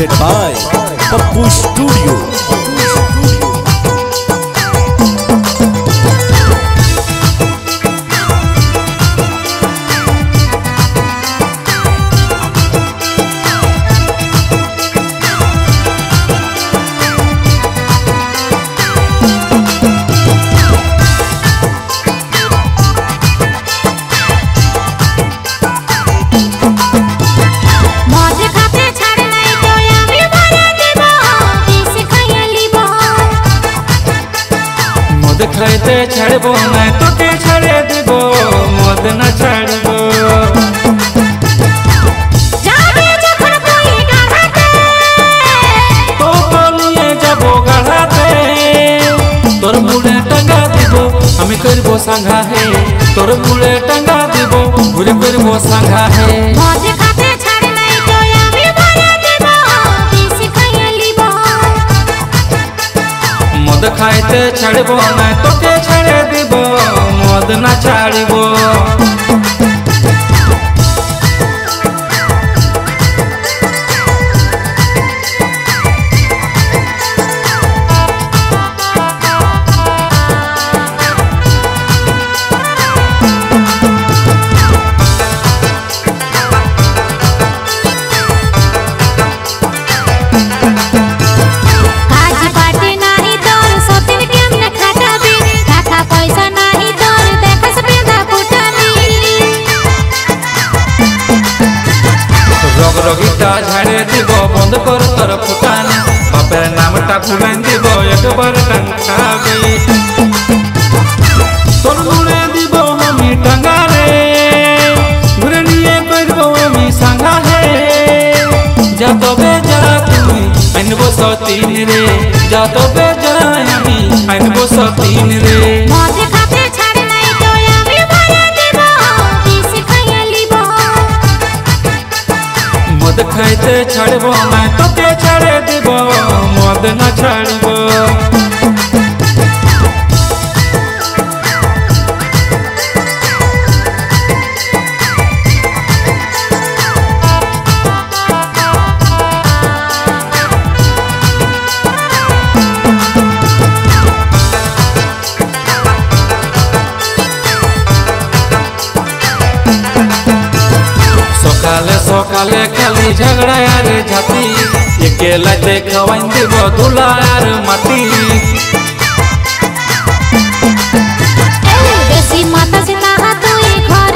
presented by Pappu Studio. মদ খাইতে ছাড়ব না তোকে ছাড়ে দেব মদ না ছাড়ব যাবে যখন তুই গাড়াতে তো নিয়ে যাব গাড়াতে তোর মুড়ে টাঙ্গা দিব আমি করব সাঙ্গা হে তোর মুড়ে টাঙ্গা দিব ঘুরে করব সাঙ্গা হে खाइते छाड़बो ना तोके छाड़े देबो मद ना छाड़बो। রগ রগিটা ঝাড়ে দিব বন্ধ কর তোর ফুটানি বাপের নামটা ভুলাই দিব একবার টাঙ্কাবি তোর ঘুরে দিব আমি টাঙ্গারে ঘুরে নিয়ে করব আমি সাঙ্গা হে যা তবে যা তুই আনবো সতীন রে যা তবে যা আমি আনবো সতীন রে খাইতে ছাড়ব না তোকে ছাড়ে দিব মদ না ছাড়ব। সকালে সকালে খালি ঝগড়া আর ঝাতি একেলা দেখাওয়াই দিব ধুলা আর মাটি বেশি মাথা সে তাহা তুই ঘর